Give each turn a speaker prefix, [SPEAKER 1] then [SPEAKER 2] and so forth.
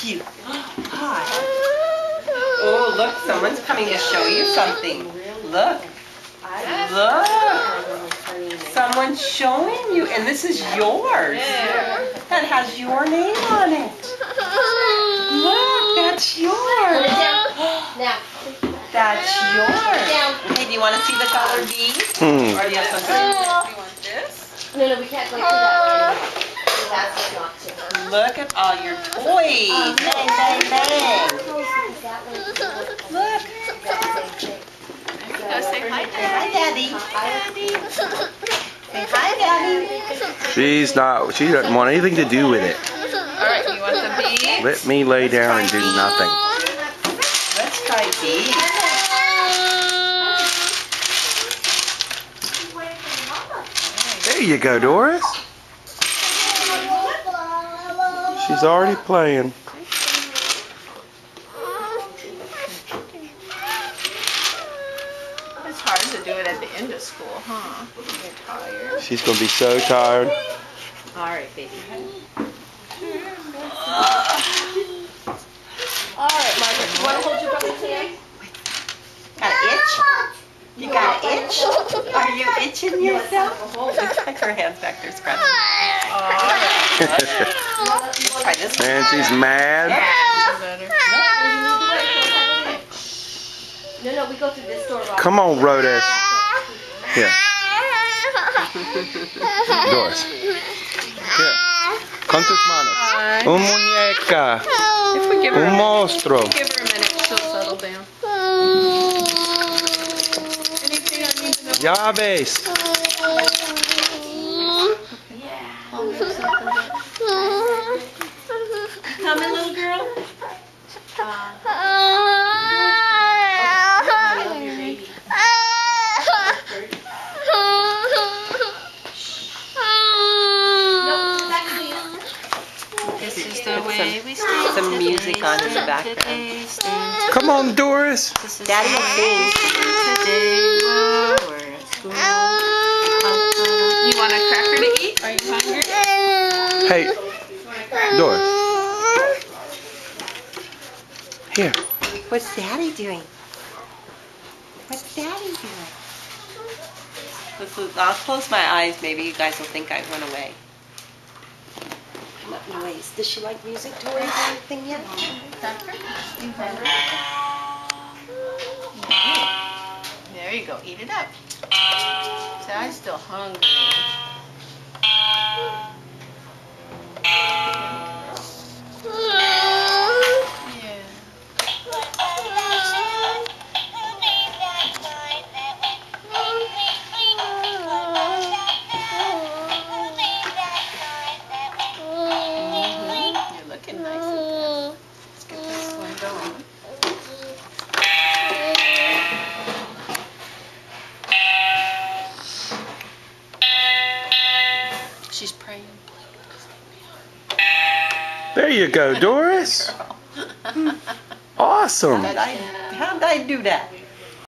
[SPEAKER 1] cute. Hi. Oh, look, someone's coming to show you something. Look. Look. Someone's showing you, and this is yours. That has your name on it. Look, that's yours. That's yours. Hey, do you want to see the dollar B?
[SPEAKER 2] Hmm.
[SPEAKER 1] Or do you have something?
[SPEAKER 3] No, no, we can't go that way anymore. That's just not to.
[SPEAKER 1] Look at all your toys. Bang, bang, bang. Look.
[SPEAKER 4] Go say hi,
[SPEAKER 1] Hi,
[SPEAKER 4] Daddy.
[SPEAKER 1] Daddy. Say hi, Daddy.
[SPEAKER 2] She's not, she doesn't want anything to do with it.
[SPEAKER 4] All right, you want the beads?
[SPEAKER 2] Let me lay down and do nothing.
[SPEAKER 1] Let's try these.
[SPEAKER 2] There you go, Doris. She's already playing.
[SPEAKER 4] It's hard to do it at the end of school, huh? You're tired.
[SPEAKER 2] She's going to be so tired.
[SPEAKER 4] All right, baby.
[SPEAKER 3] All right, Margaret, you want to hold your brother's hand?
[SPEAKER 1] Got an itch? You got an itch? Are you itching yourself? Looks like her hand's back there scratching. Let's try this one.
[SPEAKER 2] And she's mad.
[SPEAKER 3] No, no, we go through this door,
[SPEAKER 2] Come on, Rhodas. Here, Doris. Here. Con tus manos. Un muñeca.
[SPEAKER 4] If we give her
[SPEAKER 2] Un monstruo.
[SPEAKER 4] give her a minute, she'll settle down. Anything I need to know?
[SPEAKER 2] Llaves.
[SPEAKER 1] Coming, little girl?
[SPEAKER 4] This is the way we stay
[SPEAKER 1] Some music on in the background.
[SPEAKER 2] Come on, Doris.
[SPEAKER 1] Daddy will sing.
[SPEAKER 4] You
[SPEAKER 2] Hey, Doris. Here.
[SPEAKER 1] What's Daddy doing? What's Daddy doing? This is, I'll close my eyes. Maybe you guys will think I went away. Come up and. Does she like music toys or anything yet?
[SPEAKER 4] There you go, eat it up. See, I'm still hungry.
[SPEAKER 2] There you go, Doris. Awesome.
[SPEAKER 1] How'd I, how'd I do that?